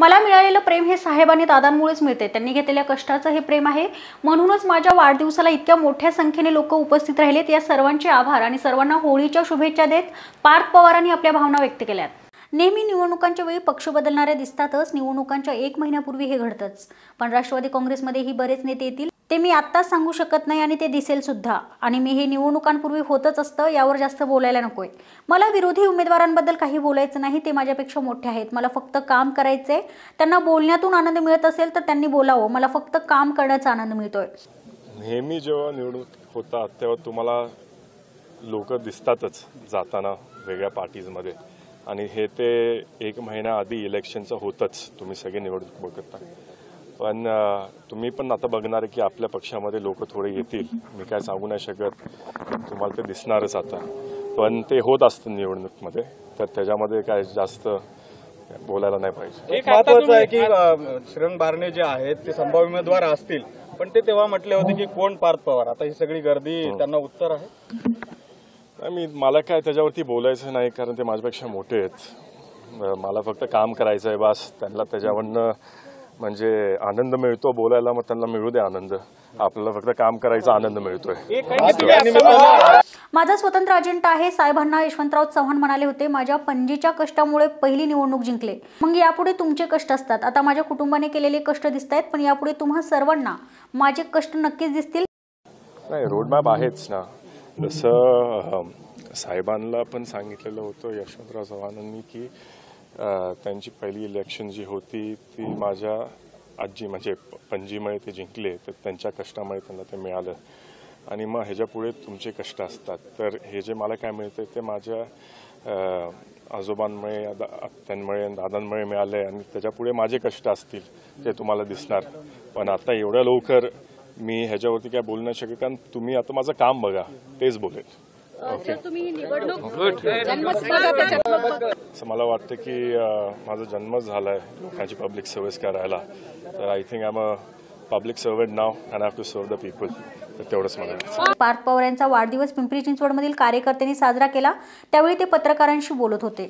मला मिळालेलं प्रेम हे साहेब आणि दादांमुळेच मिळते. त्यांनी घेतलेल्या कष्टाचं हे प्रेम आहे. म्हणूनच माझ्या वाढदिवसाला इतक्या मोठ्या संख्येने लोक उपस्थित राहिलेत. या सर्वांचे आभार आणि सर्वांना होळीच्या शुभेच्छा देत पार्थ पवारांनी आपल्या भावना व्यक्त केल्यात. नेहमी निवडणुकांच्या वेळी पक्ष बदलणाऱ्या दिसतातच. निवडणुकांच्या एक महिन्यापूर्वी हे घडतंच. पण राष्ट्रवादी काँग्रेसमध्येही बरेच नेते येतील. ते मी आत्ताच सांगू शकत नाही आणि ते दिसेल सुद्धा. आणि मी हे निवडणुकांपूर्वी होतच असतं यावर जास्त बोलायला नको आहे मला विरोधी उमेदवारांबद्दल काही बोलायचं नाही ते माझ्यापेक्षा मोठे आहेत. मला फक्त काम करायचं आहे त्यांना बोलण्यातून आनंद मिळत असेल तर त्यांनी बोलावं. मला फक्त काम करण्याचा आनंद मिळतोय. नेहमी जेव्हा निवडणूक होतात तेव्हा तुम्हाला लोक दिसतातच जाताना वेगळ्या पार्टीजमध्ये. आणि हे ते एक महिन्याआधी इलेक्शनचं होतंच. तुम्ही सगळे निवडणूक बघता. पण तुम्ही पण आता बघणार की आपल्या पक्षामध्ये लोक थोडे येतील. मी काय सांगू नाही शकत. तुम्हाला ते दिसणारच आता. पण ते होत असतं निवडणूकमध्ये. तर त्याच्यामध्ये काय जास्त बोलायला नाही पाहिजे. एक महत्वाचं आहे की श्रंग बारणे जे आहेत ते संभाव्य उमेदवार असतील. पण ते तेव्हा म्हटले होते की कोण पार्थ पवार? आता ही सगळी गर्दी त्यांना उत्तर आहे. नाही, मी मला काय त्याच्यावरती बोलायचं नाही कारण ते माझ्यापेक्षा मोठे आहेत. मला फक्त काम करायचं आहे बस. त्यांना त्याच्यावरनं म्हणजे आनंद मिळतो बोलायला मग त्यांना मिळू दे आनंद. आपल्याला फक्त काम करायचा आनंद मिळतोय. माझा स्वतंत्र अजेंडा आहे साहेबांना यशवंतराव चव्हाण म्हणाले होते माझ्या पणजीच्या कष्टामुळे पहिली निवडणूक जिंकले. मग यापुढे तुमचे कष्ट असतात. आता माझ्या कुटुंबाने केलेले कष्ट दिसत आहेत पण यापुढे तुम्हा सर्वांना माझे कष्ट नक्कीच दिसतील. नाही रोडमॅप आहेच ना. जसं साहेबांना पण सांगितलेलं होतं यशवंतराव चव्हाणांनी की त्यांची पहिली इलेक्शन जी होती ती माझ्या आजी म्हणजे पणजीमुळे ते जिंकले तर त्यांच्या कष्टामुळे त्यांना ते मिळालं. आणि मग ह्याच्यापुढे तुमचे कष्ट असतात. तर हे जे मला काय मिळते ते माझ्या आजोबांमुळे दा- आत्यांमुळे दादांमुळे मिळाले आणि त्याच्यापुढे माझे कष्ट असतील ते तुम्हाला दिसणार. पण आता एवढ्या लवकर मी ह्याच्यावरती काय बोलू नाही शकत कारण तुम्ही आता माझं काम बघा तेच बोलेल मला वाटतं की माझा जन्मच झाला आहे लोकांची पब्लिक सर्व्हिस करायला. तर I think I am a public servant now and have to serve the people तर तेवढंच मला वाटतं. पार्थ पवार यांचा वाढदिवस पिंपरी चिंचवडमधील कार्यकर्त्यांनी साजरा केला. त्यावेळी ते पत्रकारांशी बोलत होते.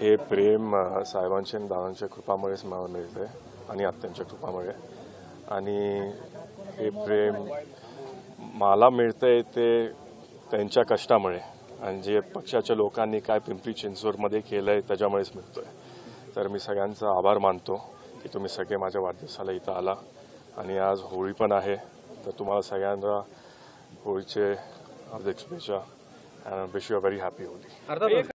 हे प्रेम साहेबांच्या आणि दादांच्या कृपामुळेच मला मिळतंय आणि आत्यांच्या कृपामुळे. आणि हे प्रेम मला मिळतंय ते त्यांच्या कष्टामुळे आणि जे पक्षाच्या लोकांनी काय पिंपरी चिंचवडमध्ये केलंय त्याच्यामुळेच मिळतोय. तर मी सगळ्यांचा आभार मानतो की तुम्ही सगळे माझ्या वाढदिवसाला इथं आला आणि आज होळी पण आहे. तर तुम्हाला सगळ्यांना होळीचे हार्दिक शुभेच्छा and wish you a very happy Holi.